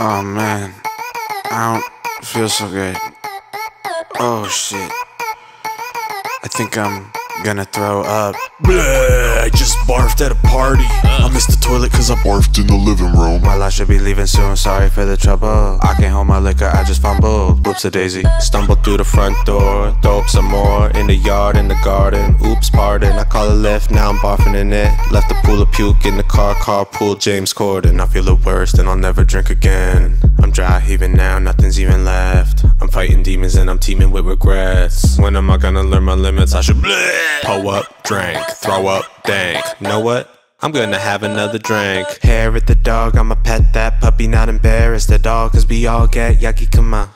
Oh man, I don't feel so good. Oh shit. I think I'm gonna throw up. Bleh, I just barfed at a party. I missed the toilet cause I barfed in the living room. My life should be leaving soon, sorry for the trouble. I can't hold my liquor, I just fumbled. Whoops a daisy. Stumbled through the front door, up some the yard, in the garden. Oops, pardon. I call a Lyft, now I'm barfing in it. Left the pool of puke in the car, carpool, James Corden. I feel the worst and I'll never drink again. I'm dry heaving now, nothing's even left. I'm fighting demons and I'm teeming with regrets. When am I gonna learn my limits? I should bleh. Pull up, drink, throw up, dank. Know what? I'm gonna have another drink. Hair at the dog, I'ma pet that puppy, not embarrassed at dog, cause we all get yucky, come on.